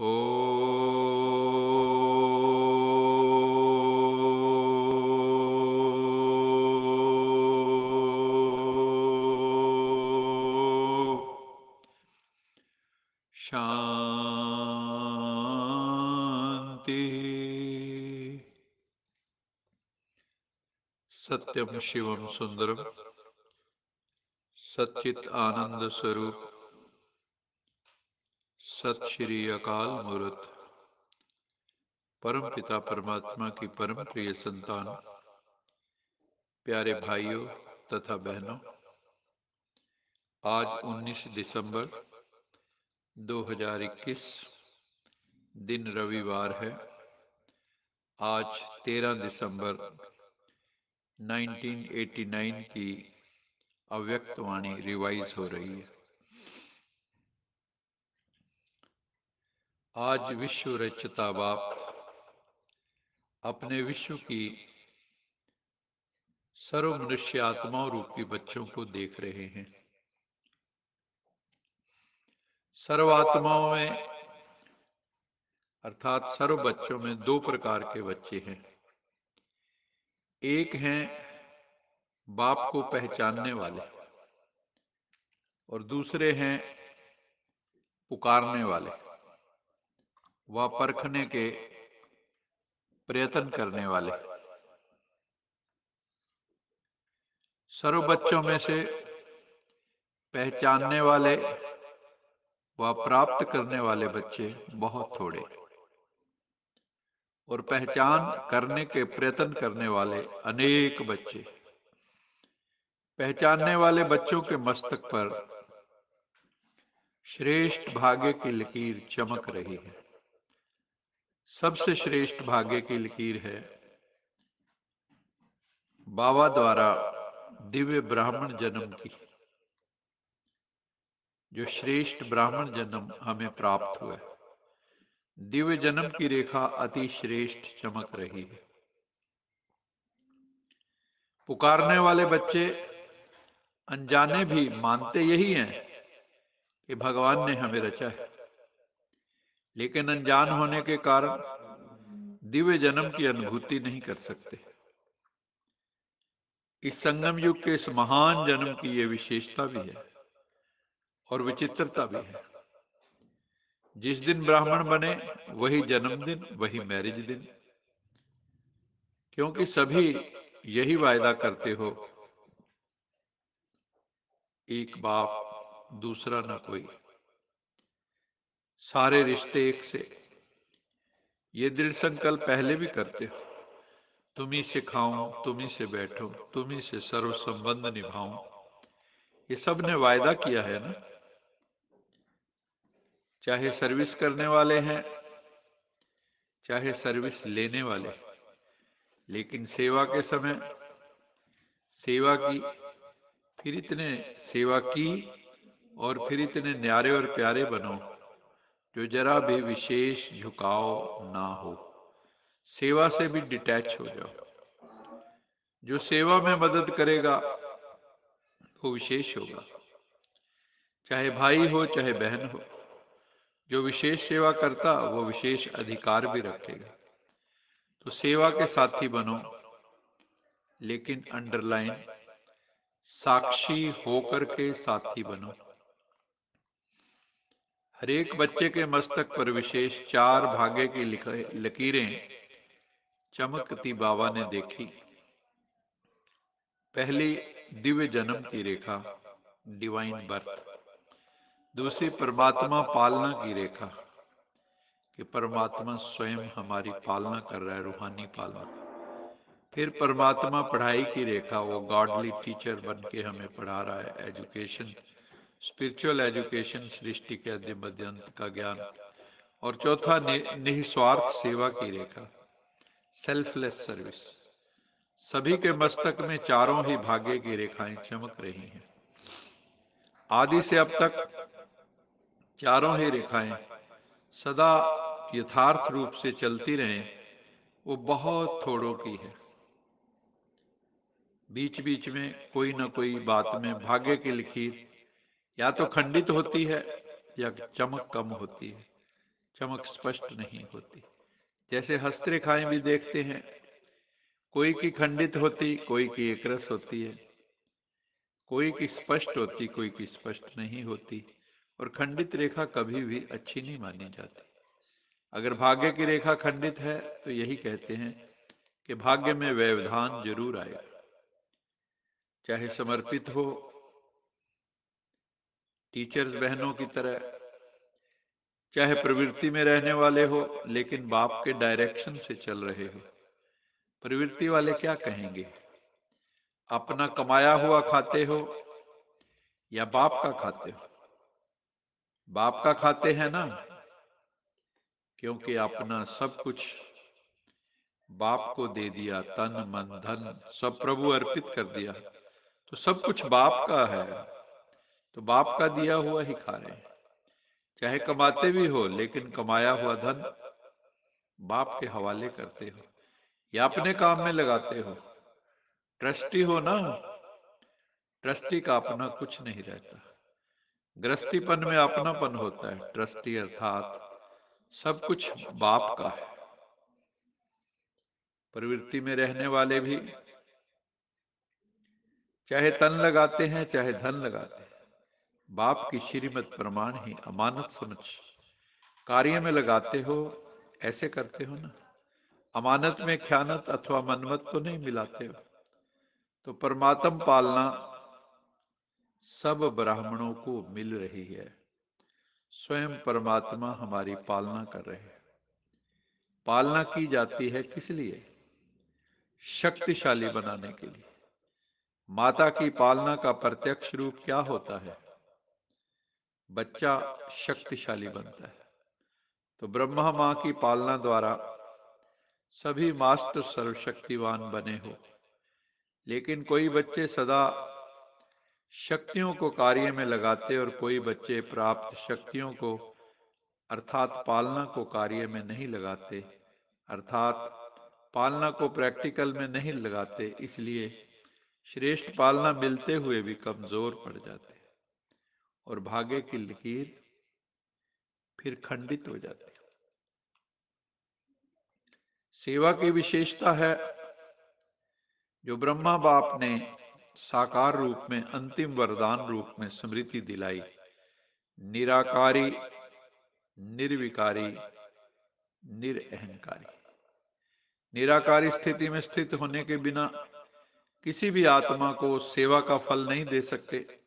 शांति। सत्यम शिवम सुंदरम सच्चित आनंद स्वरूप सत श्री अकाल मूर्त। परम पिता परमात्मा की परम प्रिय संतान। प्यारे भाइयों तथा बहनों, आज 19 दिसंबर 2021 दिन रविवार है। आज 13 दिसंबर 1989 की अव्यक्तवाणी रिवाइज हो रही है। आज विश्व रचता बाप। अपने विश्व की सर्व मनुष्य आत्माओं रूपी बच्चों को देख रहे हैं। सर्व आत्माओं में, अर्थात सर्व बच्चों में दो प्रकार के बच्चे हैं। एक हैं बाप को पहचानने वाले और दूसरे हैं पुकारने वाले। व परखने के प्रयत्न करने वाले। सर्व बच्चों में से पहचानने वाले व प्राप्त करने वाले बच्चे बहुत थोड़े। और पहचान करने के प्रयत्न करने वाले अनेक बच्चे। पहचानने वाले बच्चों के मस्तक पर श्रेष्ठ भाग्य की लकीर चमक रही है। सबसे श्रेष्ठ भाग्य की लकीर है। बाबा द्वारा दिव्य ब्राह्मण जन्म की। जो श्रेष्ठ ब्राह्मण जन्म हमें प्राप्त हुआ है। दिव्य जन्म की रेखा अति श्रेष्ठ चमक रही है। पुकारने वाले बच्चे अनजाने भी मानते यही हैं कि भगवान ने हमें रचा है। लेकिन अनजान होने के कारण दिव्य जन्म की अनुभूति नहीं कर सकते। इस संगम युग के इस महान जन्म की यह विशेषता भी है और विचित्रता भी है। जिस दिन ब्राह्मण बने, वही जन्मदिन, वही मैरिज दिन। क्योंकि सभी यही वायदा करते हो, एक बाप, दूसरा ना कोई। सारे रिश्ते एक से। ये दृढ़ संकल्प पहले भी करते हो। तुम ही से खाऊं, तुम ही से बैठो, तुम ही से सर्व संबंध निभाऊं। ये सबने वायदा किया है ना? चाहे सर्विस करने वाले हैं, चाहे सर्विस लेने वाले। लेकिन सेवा के समय, सेवा की, फिर इतने सेवा की और फिर इतने न्यारे और प्यारे बनो। जो जरा भी विशेष झुकाव ना हो, सेवा से भी डिटैच हो जाओ। जो सेवा में मदद करेगा, वो विशेष होगा। चाहे भाई हो, चाहे बहन हो, जो विशेष सेवा करता, वो विशेष अधिकार भी रखेगा। तो सेवा के साथी बनो, लेकिन अंडरलाइन साक्षी होकर के साथी बनो। हरेक बच्चे के मस्तक पर विशेष चार भाग्य की लकीरें चमकती बाबा ने देखी। पहली दिव्य जन्म की रेखा डिवाइन बर्थ दूसरी परमात्मा पालना की रेखा कि परमात्मा स्वयं हमारी पालना कर रहा है रूहानी पालना। फिर परमात्मा पढ़ाई की रेखा वो गॉडली टीचर बन के हमें पढ़ा रहा है एजुकेशन स्पिरिचुअल एजुकेशन सृष्टि के आदि मध्यंत का ज्ञान और चौथा निस्वार्थ सेवा की रेखा सेल्फलेस सर्विस सभी के मस्तक में चारों ही भाग्य की रेखाएँ चमक रही हैं। आदि से अब तक चारों ही रेखाएँ सदा यथार्थ रूप से चलती रहें, वो बहुत थोड़ों की है। बीच बीच में कोई ना कोई बात में भाग्य की लिखी या तो खंडित होती है या चमक कम होती है। चमक स्पष्ट नहीं होती। जैसे हस्तरेखाएँ भी देखते हैं। कोई की खंडित होती कोई की एक रस होती है। कोई की स्पष्ट होती कोई की स्पष्ट नहीं होती। और खंडित रेखा कभी भी अच्छी नहीं मानी जाती। अगर भाग्य की रेखा खंडित है तो यही कहते हैं कि भाग्य में व्यवधान ज़रूर आएगा। चाहे समर्पित हो टीचर्स बहनों की तरह, चाहे प्रवृत्ति में रहने वाले हो, लेकिन बाप के डायरेक्शन से चल रहे हो। प्रवृत्ति वाले क्या कहेंगे? अपना कमाया हुआ खाते हो या बाप का खाते हो? बाप का खाते हैं ना? क्योंकि अपना सब कुछ बाप को दे दिया, तन, मन, धन, सब प्रभु अर्पित कर दिया। तो सब कुछ बाप का है। तो बाप का दिया हुआ ही खा रहे चाहे कमाते भी हो लेकिन कमाया हुआ धन बाप के हवाले करते हो। या अपने काम में लगाते हो। ट्रस्टी हो ना ट्रस्टी का अपना कुछ नहीं रहता। ग्रस्तीपन में अपनापन होता है। ट्रस्टी अर्थात सब कुछ बाप का है। प्रवृत्ति में रहने वाले भी चाहे तन लगाते हैं चाहे धन लगाते हैं। बाप की श्रीमत प्रमाण ही अमानत समझ। कार्य में लगाते हो, ऐसे करते हो ना। अमानत में ख्यानत अथवा मनमत तो नहीं मिलाते हो। तो परमात्म पालना सब ब्राह्मणों को मिल रही है। स्वयं परमात्मा हमारी पालना कर रहे हैं। पालना की जाती है किस लिए? शक्तिशाली बनाने के लिए। माता की पालना का प्रत्यक्ष रूप क्या होता है? बच्चा शक्तिशाली बनता है। तो ब्रह्मा माँ की पालना द्वारा सभी मास्टर सर्वशक्तिवान बने हो। लेकिन कोई बच्चे सदा शक्तियों को कार्य में लगाते और कोई बच्चे प्राप्त शक्तियों को अर्थात पालना को कार्य में नहीं लगाते अर्थात पालना को प्रैक्टिकल में नहीं लगाते इसलिए श्रेष्ठ पालना मिलते हुए भी कमज़ोर पड़ जाते। और भाग्य की लकीर फिर खंडित हो जाती सेवा की विशेषता है जो ब्रह्मा बाप ने साकार रूप में अंतिम वरदान रूप में स्मृति दिलाई। निराकारी निर्विकारी निरअहकारी। निराकारी स्थिति में स्थित होने के बिना किसी भी आत्मा को सेवा का फल नहीं दे सकते।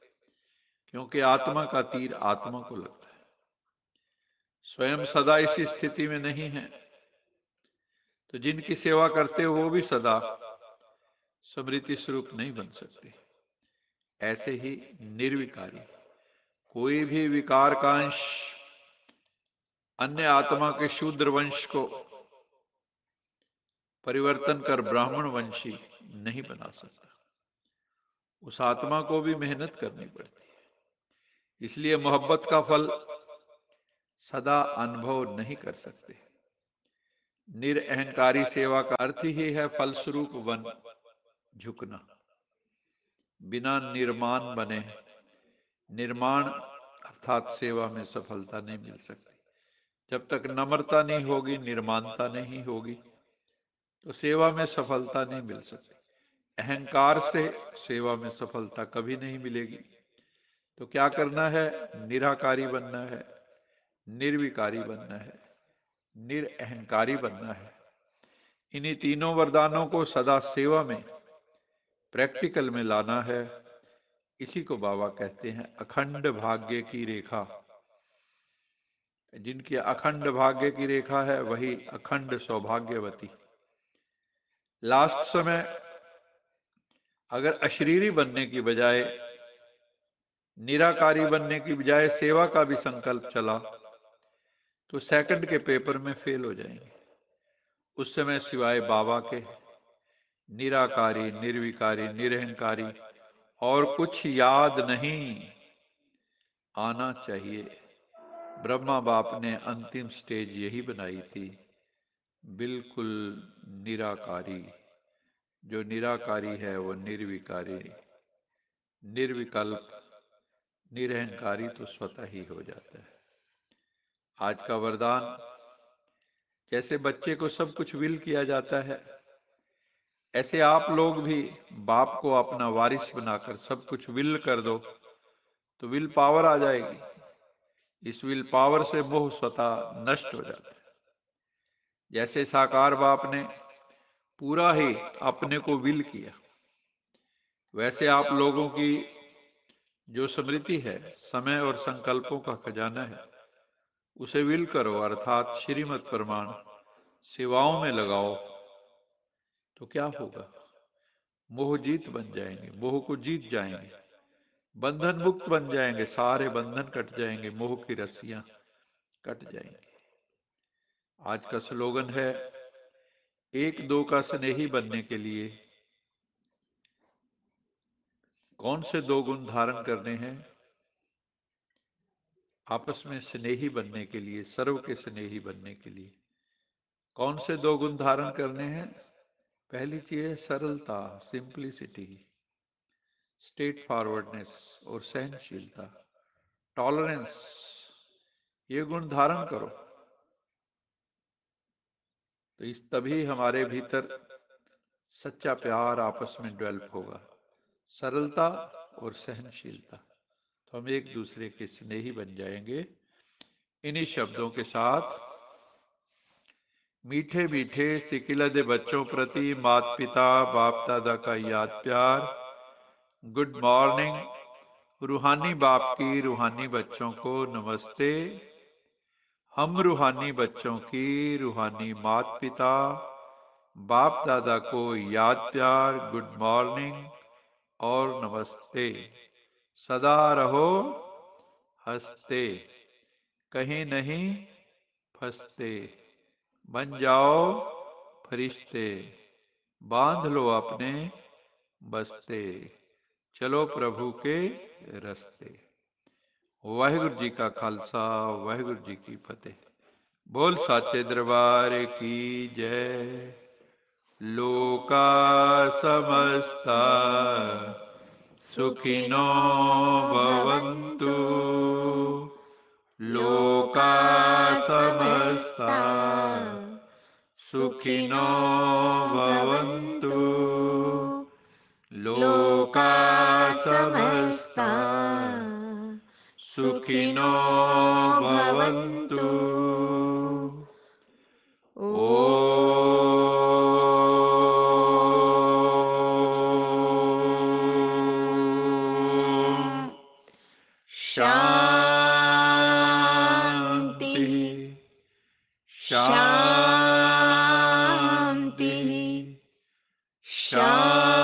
क्योंकि आत्मा का तीर आत्मा को लगता है। स्वयं सदा इसी स्थिति में नहीं है। तो जिनकी सेवा करते हो, वो भी सदा स्मृति स्वरूप नहीं बन सकते। ऐसे ही निर्विकारी, कोई भी विकार का अंश अन्य आत्मा के शूद्र वंश को परिवर्तन कर ब्राह्मण वंशी नहीं बना सकता। उस आत्मा को भी मेहनत करनी पड़ती। इसलिए मोहब्बत का फल सदा अनुभव नहीं कर सकते। निरअहकारी सेवा का अर्थ ही है फलस्वरूप वन, झुकना। बिना निर्माण बने, निर्माण अर्थात सेवा में सफलता नहीं मिल सकती। जब तक नम्रता नहीं होगी, निर्माणता नहीं होगी तो सेवा में सफलता नहीं मिल सकती। अहंकार से सेवा में सफलता कभी नहीं मिलेगी। तो क्या करना है? निराकारी बनना है। निर्विकारी बनना है। निरअहकारी बनना है। इन्हीं तीनों वरदानों को सदा सेवा में प्रैक्टिकल में लाना है। इसी को बाबा कहते हैं अखंड भाग्य की रेखा। जिनकी अखंड भाग्य की रेखा है वही अखंड सौभाग्यवती। लास्ट समय अगर अशरीरी बनने की बजाय निराकारी बनने की बजाय सेवा का भी संकल्प चला तो सेकंड के पेपर में फेल हो जाएँगे। उस समय सिवाय बाबा के, निराकारी, निर्विकारी, निरहंकारी और कुछ याद नहीं, आना चाहिए। ब्रह्मा बाप ने अंतिम स्टेज यही बनाई थी, बिल्कुल निराकारी। जो निराकारी है वो निर्विकारी, निर्विकल्प निरहंकारी तो स्वतः ही हो जाता है। आज का वरदान, जैसे बच्चे को सब कुछ विल किया जाता है, ऐसे आप लोग भी बाप को अपना वारिस बनाकर सब कुछ विल कर दो तो विल पावर आ जाएगी। इस विल पावर से मोह स्वतः नष्ट हो जाता है। जैसे साकार बाप ने पूरा ही अपने को विल किया, वैसे आप लोगों की जो स्मृति है, समय और संकल्पों का खजाना है। उसे विल करो, अर्थात श्रीमत प्रमाण। सेवाओं में लगाओ। तो क्या होगा? मोह जीत बन जाएँगे, मोह को जीत जाएँगे। बंधन मुक्त बन जाएँगे, सारे बंधन कट जाएँगे, मोह की रस्सियाँ कट जाएँगे। आज का स्लोगन है, एक दो का स्नेही बनने के लिए। कौन से दो गुण धारण करने हैं? आपस में स्नेही बनने के लिए, सर्व के स्नेही बनने के लिए। कौन से दो गुण धारण करने हैं? पहली चीज़ है सरलता सिंप्लिसिटी स्टेट फॉरवर्डनेस और सहनशीलता। टॉलरेंस ये गुण धारण करो। तो इस तभी हमारे भीतर सच्चा प्यार आपस में डेवलप होगा। सरलता और सहनशीलता। तो हम एक दूसरे के स्नेही बन जाएँगे। इन्हीं शब्दों के साथ मीठे मीठे सिकिलद बच्चों प्रति मात पिता बाप दादा का याद प्यार, गुड मॉर्निंग, रूहानी बाप की रूहानी बच्चों को नमस्ते, हम रूहानी बच्चों की रूहानी मात पिता बाप दादा को याद प्यार, गुड मॉर्निंग और नमस्ते। सदा रहो, हँसते। कहीं नहीं फंसते। बन जाओ फरिश्ते। बाँध लो अपने बसते। चलो प्रभु के रस्ते। वाहिगुरु जी का खालसा, वाहिगुरु जी की फतेह। बोल साचे दरबार की जय। लोका समस्ता सुखिनो भवन्तु। लोका समस्ता सुखिनो भवन्तु। लोका समस्ता सुखिनो भवन्तु। Shanti.